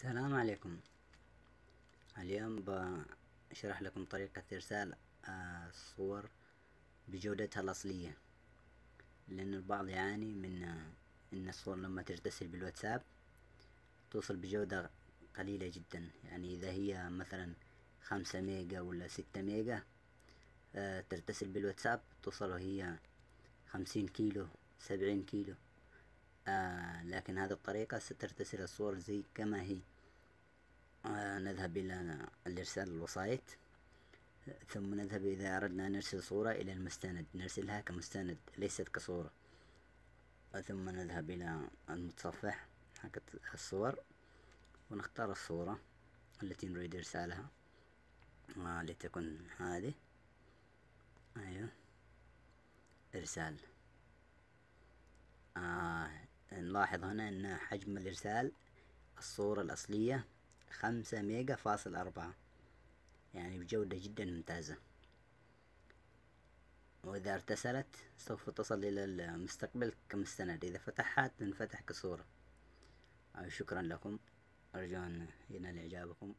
السلام عليكم. اليوم بشرح لكم طريقة إرسال آه، الصور بجودتها الأصلية. لأن البعض يعاني من آه، إن الصور لما ترتسل بالواتساب توصل بجودة قليلة جدا. يعني إذا هي مثلا خمسة ميجا ولا ستة ميجا آه، ترتسل بالواتساب توصل وهي خمسين كيلو سبعين كيلو. آه لكن هذه الطريقة سترتسل الصور زي كما هي. آه نذهب إلى الإرسال الوسائط ثم نذهب إذا أردنا أن نرسل صورة إلى المستند. نرسلها كمستند ليست كصورة. ثم نذهب إلى المتصفح حق الصور ونختار الصورة التي نريد إرسالها. آه لتكن هذه. أيوه. إرسال. آه نلاحظ هنا أن حجم الإرسال الصورة الأصلية خمسة ميجا فاصل أربعة. يعني بجودة جدا ممتازة. وإذا ارتسلت سوف تصل إلى المستقبل كمستند. إذا فتحها تنفتح كصورة. شكرا لكم. أرجو أن ينال إعجابكم.